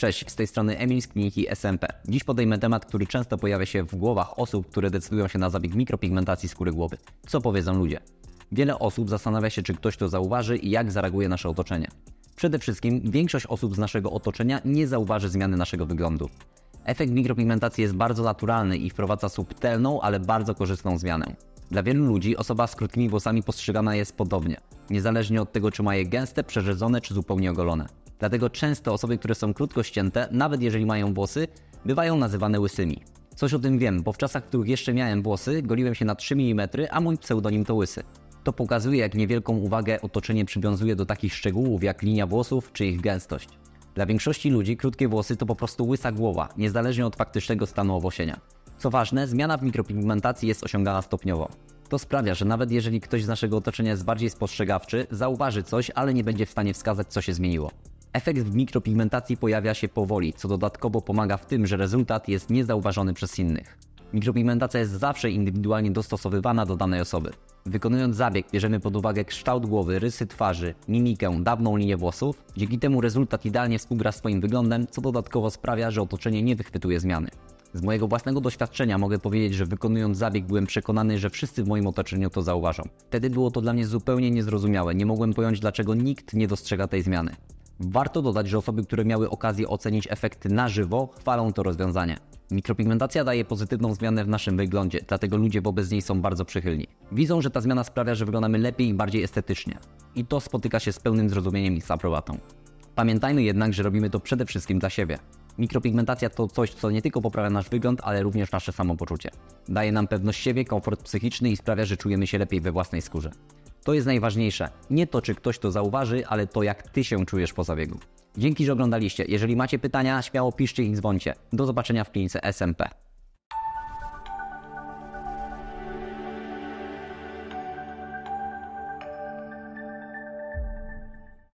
Cześć, z tej strony Emil z kliniki SMP. Dziś podejmę temat, który często pojawia się w głowach osób, które decydują się na zabieg mikropigmentacji skóry głowy. Co powiedzą ludzie? Wiele osób zastanawia się, czy ktoś to zauważy i jak zareaguje nasze otoczenie. Przede wszystkim większość osób z naszego otoczenia nie zauważy zmiany naszego wyglądu. Efekt mikropigmentacji jest bardzo naturalny i wprowadza subtelną, ale bardzo korzystną zmianę. Dla wielu ludzi osoba z krótkimi włosami postrzegana jest podobnie, niezależnie od tego, czy ma je gęste, przerzedzone czy zupełnie ogolone. Dlatego często osoby, które są krótko ścięte, nawet jeżeli mają włosy, bywają nazywane łysymi. Coś o tym wiem, bo w czasach, w których jeszcze miałem włosy, goliłem się na 3 mm, a mój pseudonim to łysy. To pokazuje, jak niewielką uwagę otoczenie przywiązuje do takich szczegółów jak linia włosów czy ich gęstość. Dla większości ludzi krótkie włosy to po prostu łysa głowa, niezależnie od faktycznego stanu owłosienia. Co ważne, zmiana w mikropigmentacji jest osiągana stopniowo. To sprawia, że nawet jeżeli ktoś z naszego otoczenia jest bardziej spostrzegawczy, zauważy coś, ale nie będzie w stanie wskazać, co się zmieniło. Efekt w mikropigmentacji pojawia się powoli, co dodatkowo pomaga w tym, że rezultat jest niezauważony przez innych. Mikropigmentacja jest zawsze indywidualnie dostosowywana do danej osoby. Wykonując zabieg bierzemy pod uwagę kształt głowy, rysy twarzy, mimikę, dawną linię włosów. Dzięki temu rezultat idealnie współgra z swoim wyglądem, co dodatkowo sprawia, że otoczenie nie wychwytuje zmiany. Z mojego własnego doświadczenia mogę powiedzieć, że wykonując zabieg byłem przekonany, że wszyscy w moim otoczeniu to zauważą. Wtedy było to dla mnie zupełnie niezrozumiałe, nie mogłem pojąć dlaczego nikt nie dostrzega tej zmiany. Warto dodać, że osoby, które miały okazję ocenić efekty na żywo, chwalą to rozwiązanie. Mikropigmentacja daje pozytywną zmianę w naszym wyglądzie, dlatego ludzie wobec niej są bardzo przychylni. Widzą, że ta zmiana sprawia, że wyglądamy lepiej i bardziej estetycznie. I to spotyka się z pełnym zrozumieniem i aprobatą. Pamiętajmy jednak, że robimy to przede wszystkim dla siebie. Mikropigmentacja to coś, co nie tylko poprawia nasz wygląd, ale również nasze samopoczucie. Daje nam pewność siebie, komfort psychiczny i sprawia, że czujemy się lepiej we własnej skórze. To jest najważniejsze. Nie to, czy ktoś to zauważy, ale to, jak ty się czujesz po zabiegu. Dzięki, że oglądaliście. Jeżeli macie pytania, śmiało piszcie i dzwońcie. Do zobaczenia w klinice SMP.